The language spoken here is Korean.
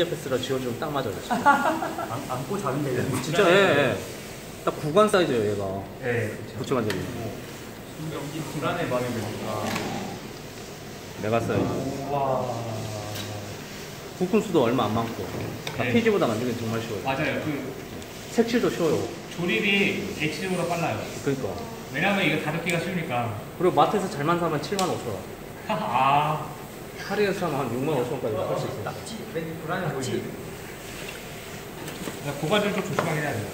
이제 패스라 지워주면 딱 맞아요. 안, 안고 자면 되겠네. 진짜 예, 예. 딱 구간 사이즈예요, 얘가. 네. 부츠 관절이. 여기 불안에 많이 되니까. 메가 사이즈. 와. 부품 수도 얼마 안 많고. 다 네. PG보다 만들기 정말 쉬워요. 맞아요. 그 색칠도 쉬워요. 조립이 H적으로 빨라요. 그러니까. 왜냐면 이거 다듬기가 쉬우니까. 그리고 마트에서 잘만 사면 7만 5천 원. 아. 할인해서 사면 한 6만 5천 원까지 할 수 있어요. 왠지 불안해 보이지? 고관절 좀 조심하게 해야 돼요.